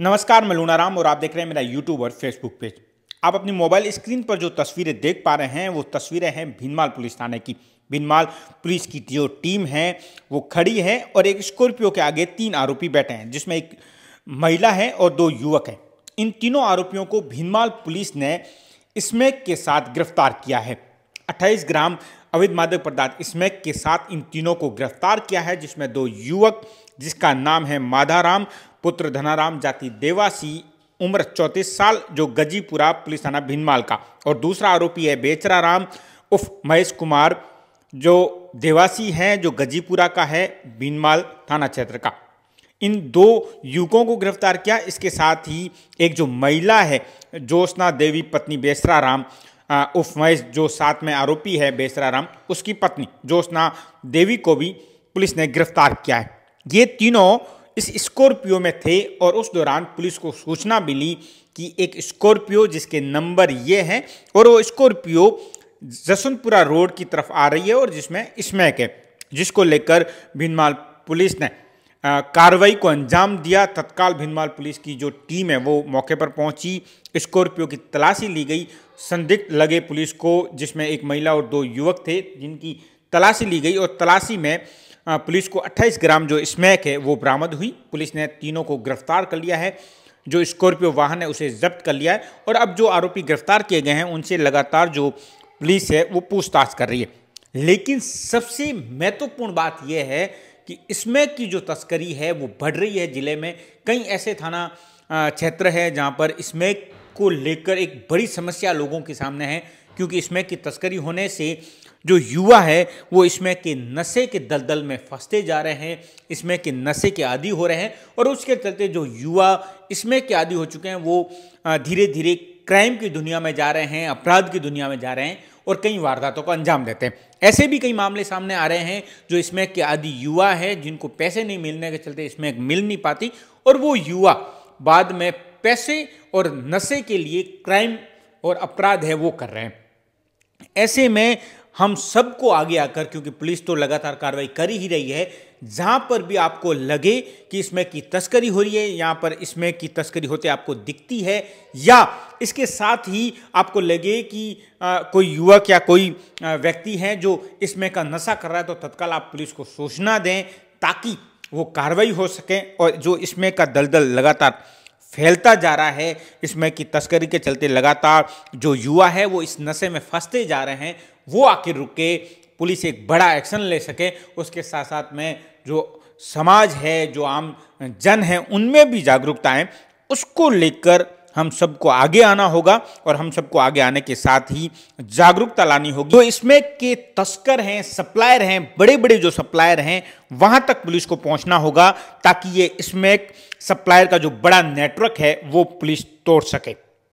नमस्कार, मैं लूनाराम और आप देख रहे हैं मेरा यूट्यूब और फेसबुक पेज आप अपनी मोबाइल स्क्रीन पर जो तस्वीरें देख पा रहे हैं, वो तस्वीरें हैं भीनमाल पुलिस थाने की। भीनमाल पुलिस की जो टीम है, वो खड़ी है और एक स्कॉर्पियो के आगे तीन आरोपी बैठे हैं, जिसमें एक महिला है और दो युवक हैं। इन तीनों आरोपियों को भीनमाल पुलिस ने स्मैक के साथ गिरफ़्तार किया है। 28 ग्राम अवैध मादक पदार्थ स्मैक के साथ इन तीनों को गिरफ़्तार किया है, जिसमें दो युवक, जिसका नाम है माधाराम पुत्र धनाराम जाति देवासी, उम्र चौंतीस साल, जो गजीपुरा पुलिस थाना भिनमाल का। और दूसरा आरोपी है बेचरा राम, उफ, महेश कुमार, जो देवासी हैं, जो गजीपुरा का है, भीनमाल थाना क्षेत्र का। इन दो युवकों को गिरफ़्तार किया। इसके साथ ही एक जो महिला है ज्योत्ना देवी पत्नी बेसरा राम उफ, महेश, जो साथ में आरोपी है बेसरा राम, उसकी पत्नी ज्योत्ना देवी को भी पुलिस ने गिरफ़्तार किया है। ये तीनों इस स्कॉर्पियो में थे और उस दौरान पुलिस को सूचना मिली कि एक स्कॉर्पियो जिसके नंबर ये हैं और वो स्कॉर्पियो जसवंतपुरा रोड की तरफ़ आ रही है और जिसमें स्मैक है जिसको लेकर भिनमाल पुलिस ने कार्रवाई को अंजाम दिया। तत्काल भिनमाल पुलिस की जो टीम है वो मौके पर पहुँची। स्कॉर्पियो की तलाशी ली गई। संदिग्ध लगे पुलिस को, जिसमें एक महिला और दो युवक थे, जिनकी तलाशी ली गई और तलाशी में पुलिस को 28 ग्राम जो स्मैक है, वो बरामद हुई। पुलिस ने तीनों को गिरफ़्तार कर लिया है। जो स्कॉर्पियो वाहन है, उसे जब्त कर लिया है और अब जो आरोपी गिरफ़्तार किए गए हैं, उनसे लगातार जो पुलिस है, वो पूछताछ कर रही है। लेकिन सबसे महत्वपूर्ण बात यह है कि स्मैक की जो तस्करी है, वो बढ़ रही है ज़िले में। कई ऐसे थाना क्षेत्र है जहाँ पर स्मैक को लेकर एक बड़ी समस्या लोगों के सामने है, क्योंकि स्मैक की तस्करी होने से जो युवा है, वो इसमें के नशे के दलदल में फंसते जा रहे हैं, इसमें के नशे के आदि हो रहे हैं, और उसके चलते जो युवा इसमें के आदि हो चुके हैं, वो धीरे धीरे क्राइम की दुनिया में जा रहे हैं, अपराध की दुनिया में जा रहे हैं, और कई वारदातों को अंजाम देते हैं। ऐसे भी कई मामले सामने आ रहे हैं, जो इसमें के आदि युवा है, जिनको पैसे नहीं मिलने के चलते इसमें मिल नहीं पाती, और वो युवा बाद में पैसे और नशे के लिए क्राइम और अपराध है वो कर रहे हैं। ऐसे में हम सबको आगे आकर क्योंकि पुलिस तो लगातार कार्रवाई कर ही रही है जहाँ पर भी आपको लगे कि इसमें की तस्करी हो रही है यहाँ पर इसमें की तस्करी होते आपको दिखती है या इसके साथ ही आपको लगे कि आ, कोई युवक या कोई व्यक्ति है जो इसमें का नशा कर रहा है तो तत्काल आप पुलिस को सूचना दें ताकि वो कार्रवाई हो सके और जो इसमें का दलदल लगातार फैलता जा रहा है, इसमें कि तस्करी के चलते लगातार जो युवा है, वो इस नशे में फंसते जा रहे हैं, वो आखिर रुके, पुलिस एक बड़ा एक्शन ले सके। उसके साथ साथ में जो समाज है, जो आम जन है, उनमें भी जागरूकता है उसको लेकर हम सबको आगे आना होगा और हम सबको आगे आने के साथ ही जागरूकता लानी होगी। तो इसमें के तस्कर हैं, सप्लायर हैं बड़े बड़े जो सप्लायर हैं, वहाँ तक पुलिस को पहुँचना होगा ताकि ये इसमें सप्लायर का जो बड़ा नेटवर्क है, वो पुलिस तोड़ सके।